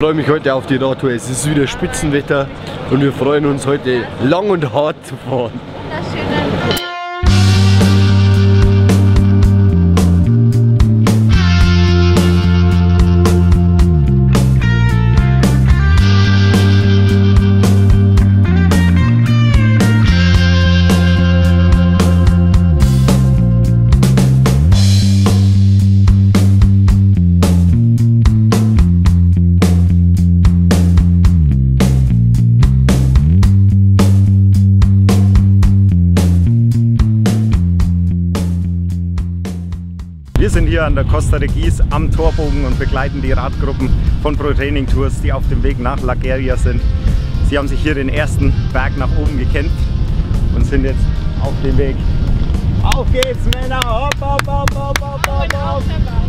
Ich freue mich heute auf die Radtour. Es ist wieder Spitzenwetter und wir freuen uns heute lang und hart zu fahren. Wir sind hier an der Costa de Guis am Torbogen und begleiten die Radgruppen von Pro Training Tours, die auf dem Weg nach La Gueria sind. Sie haben sich hier den ersten Berg nach oben gekämpft und sind jetzt auf dem Weg. Auf geht's Männer! Hopp, hopp, hopp, hopp, hopp, hopp,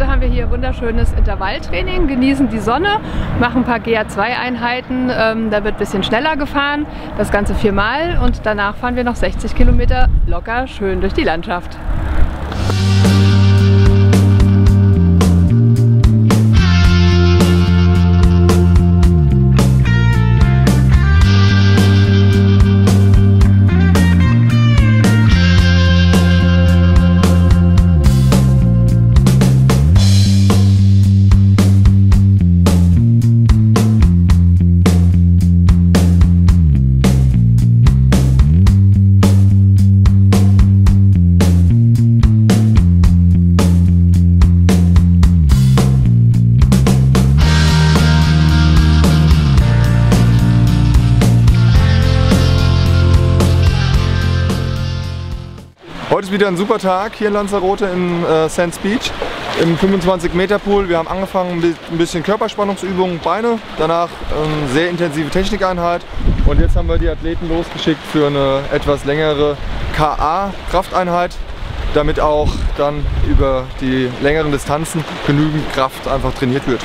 heute haben wir hier wunderschönes Intervalltraining, genießen die Sonne, machen ein paar GA2-Einheiten, ähm, da wird ein bisschen schneller gefahren, das Ganze viermal und danach fahren wir noch 60 Kilometer locker schön durch die Landschaft. Heute ist wieder ein super Tag hier in Lanzarote im äh, Sands Beach im 25 Meter Pool. Wir haben angefangen mit ein bisschen Körperspannungsübungen, Beine, danach ähm, sehr intensive Technikeinheit und jetzt haben wir die Athleten losgeschickt für eine etwas längere KA Krafteinheit, damit auch dann über die längeren Distanzen genügend Kraft einfach trainiert wird.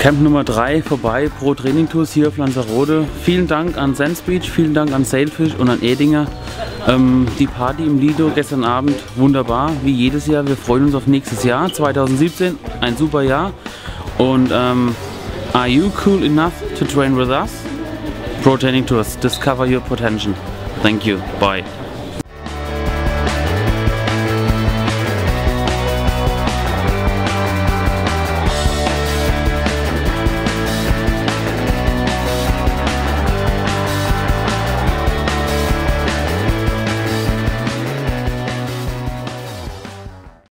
Camp Nummer 3 vorbei, Pro Training Tours hier auf Lanzarote. Vielen Dank an Sands Beach, vielen Dank an Sailfish und an Edinger. Ähm, die Party im Lido gestern Abend wunderbar, wie jedes Jahr. Wir freuen uns auf nächstes Jahr, 2017, ein super Jahr. Und ähm, are you cool enough to train with us? Pro Training Tours, discover your potential. Thank you, bye.